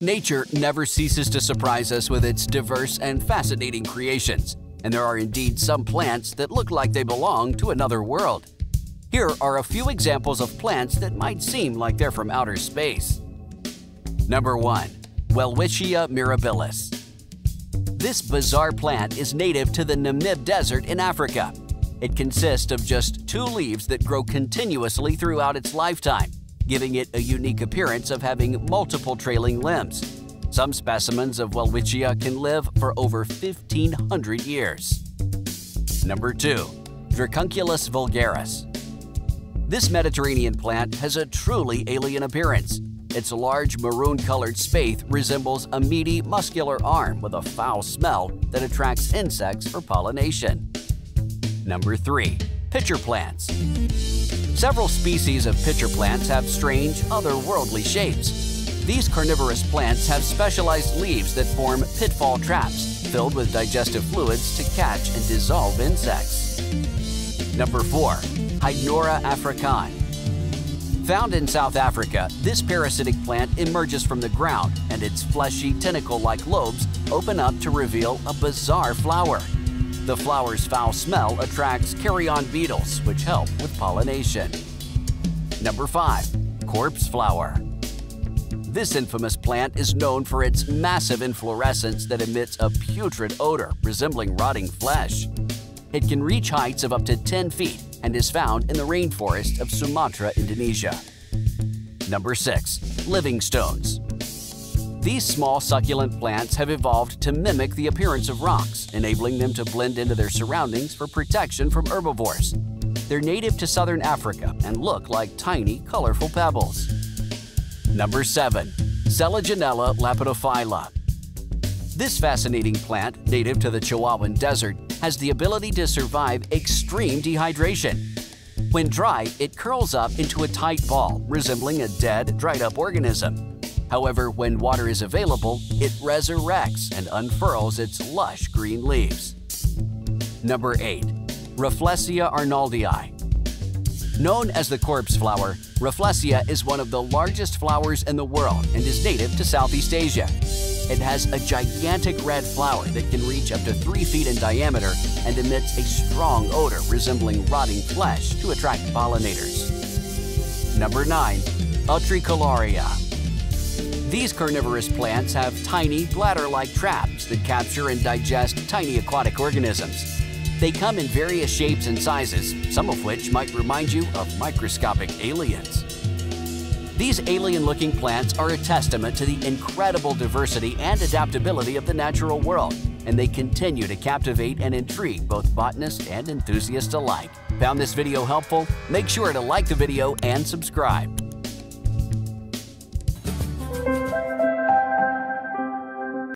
Nature never ceases to surprise us with its diverse and fascinating creations, and there are indeed some plants that look like they belong to another world. Here are a few examples of plants that might seem like they're from outer space. Number 1. Welwitschia mirabilis. This bizarre plant is native to the Namib Desert in Africa. It consists of just two leaves that grow continuously throughout its lifetime giving it a unique appearance of having multiple trailing limbs. Some specimens of Welwitschia can live for over 1,500 years. Number 2. Dracunculus vulgaris. This Mediterranean plant has a truly alien appearance. Its large maroon-colored spathe resembles a meaty, muscular arm with a foul smell that attracts insects for pollination. Number 3. Pitcher plants. Several species of pitcher plants have strange, otherworldly shapes. These carnivorous plants have specialized leaves that form pitfall traps filled with digestive fluids to catch and dissolve insects. Number 4. Hydnora africana. Found in South Africa, this parasitic plant emerges from the ground and its fleshy tentacle-like lobes open up to reveal a bizarre flower. The flower's foul smell attracts carrion beetles, which help with pollination. Number 5. Corpse Flower This infamous plant is known for its massive inflorescence that emits a putrid odor resembling rotting flesh. It can reach heights of up to 10 feet and is found in the rainforest of Sumatra, Indonesia. Number 6. Living Stones these small succulent plants have evolved to mimic the appearance of rocks, enabling them to blend into their surroundings for protection from herbivores. They're native to southern Africa and look like tiny, colorful pebbles. Number 7. Selaginella lepidophylla This fascinating plant, native to the Chihuahuan Desert, has the ability to survive extreme dehydration. When dry, it curls up into a tight ball, resembling a dead, dried-up organism. However, when water is available, it resurrects and unfurls its lush green leaves. Number 8. Rafflesia arnoldii Known as the corpse flower, Rafflesia is one of the largest flowers in the world and is native to Southeast Asia. It has a gigantic red flower that can reach up to 3 feet in diameter and emits a strong odor resembling rotting flesh to attract pollinators. Number 9. Utricularia these carnivorous plants have tiny, bladder-like traps that capture and digest tiny aquatic organisms. They come in various shapes and sizes, some of which might remind you of microscopic aliens. These alien-looking plants are a testament to the incredible diversity and adaptability of the natural world, and they continue to captivate and intrigue both botanists and enthusiasts alike. Found this video helpful? Make sure to like the video and subscribe.